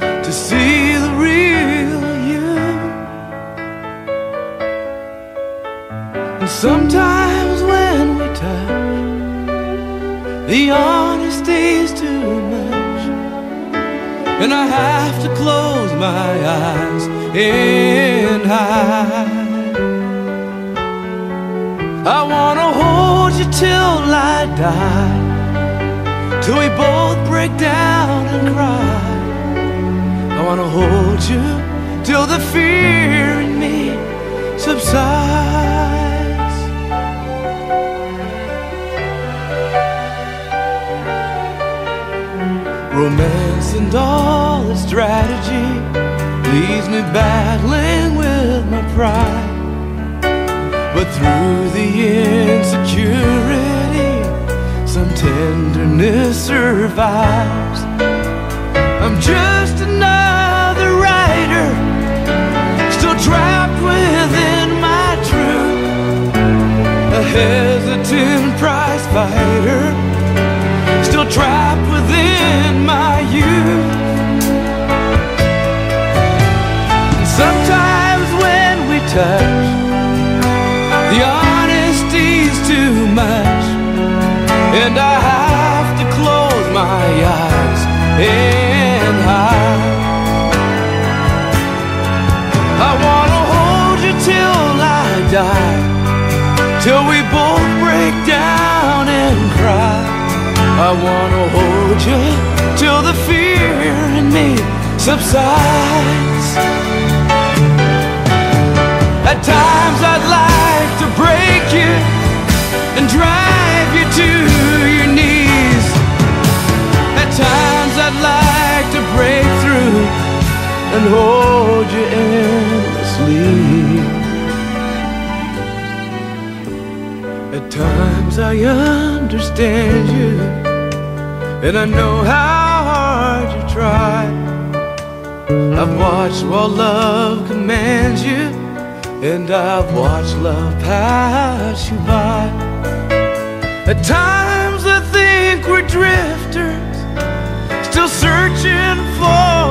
to see the real you. And sometimes when we touch, the honesty's too much, and I have to close my eyes and hide. I wanna hold you till I die, till we both break down hold you till the fear in me subsides. Romance and all its strategy leaves me battling with my pride. But through the insecurity, some tenderness survives. Hesitant prize fighter, still trapped within my youth. And sometimes when we touch, the honesty's too much, and I have to close my eyes till we both break down and cry. I wanna hold you till the fear in me subsides. At times I'd like to break you and drive you to your knees. At times I'd like to break through and hold At times I understand you, and I know how hard you try. I've watched while love commands you, and I've watched love pass you by. At times I think we're drifters, still searching for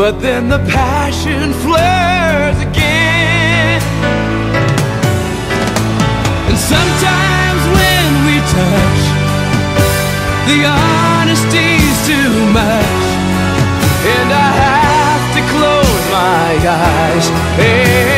But then the passion flares again. And sometimes when we touch, the honesty's too much, and I have to close my eyes.